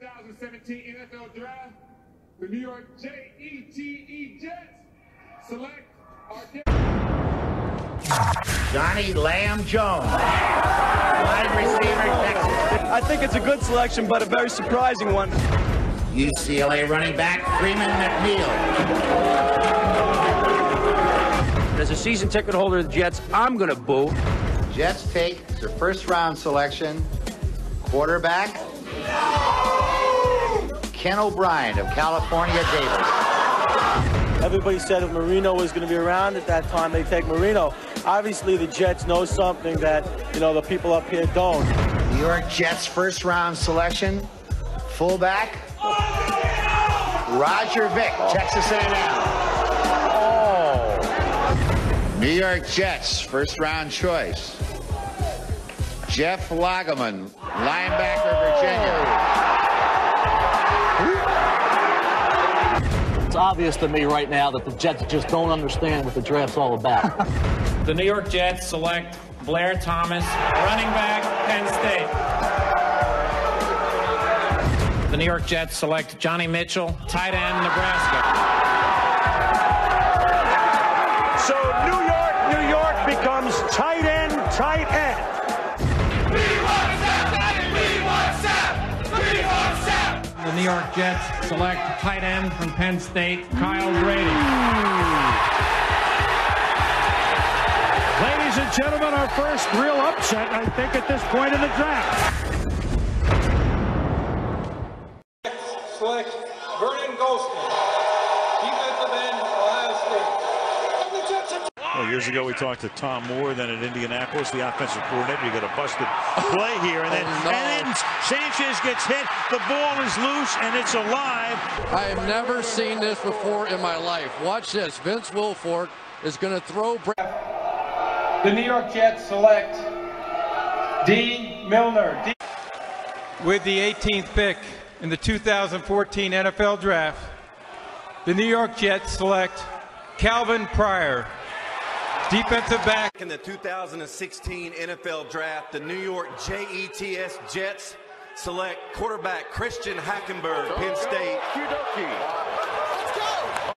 2017 NFL Draft, the New York J-E-T-E Jets select our Johnny Lam Jones, wide receiver, Texas. I think it's a good selection, but a very surprising one. UCLA running back Freeman McNeil. As a season ticket holder of the Jets, I'm going to boo. Jets take their first round selection, quarterback, Ken O'Brien of California Davis. Everybody said if Marino was going to be around at that time, they take Marino. Obviously, the Jets know something that, you know, the people up here don't. New York Jets first round selection, fullback, Roger Vick, Texas A&M. Oh. New York Jets first round choice, Jeff Lageman, linebacker, Virginia. It's obvious to me right now that the Jets just don't understand what the draft's all about. The New York Jets select Blair Thomas, running back, Penn State. The New York Jets select Johnny Mitchell, tight end, Nebraska. So New York, New York becomes tight end, tight end. New York Jets select tight end from Penn State, Kyle Brady. Ladies and gentlemen, our first real upset, I think, at this point in the draft. select Vernon Gholston, defensive end, Ohio State. Well, years ago, we talked to Tom Moore, then at Indianapolis, the offensive coordinator. You got a busted play here, and then, Oh, no. and then Sanchez gets hit. The ball is loose, and it's alive. I have never seen this before in my life. Watch this. Vince Wilfork is going to throw. Bra- The New York Jets select Dee Milner. D. With the 18th pick in the 2014 NFL Draft, the New York Jets select Calvin Pryor, defensive back. In the 2016 NFL Draft, the New York JETS Jets select quarterback Christian Hackenberg, Penn State.